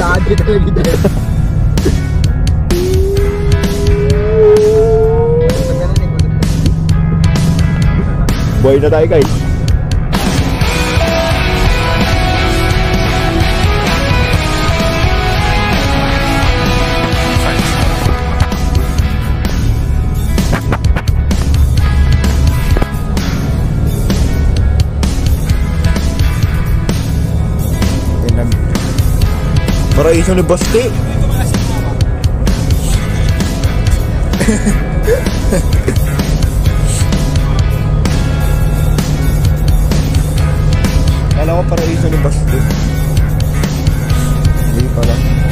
Lagi talaga dyan. Boy na tayo guys. Paraiso ni Basti. Kala ko paraiso ni Basti. Hindi pala.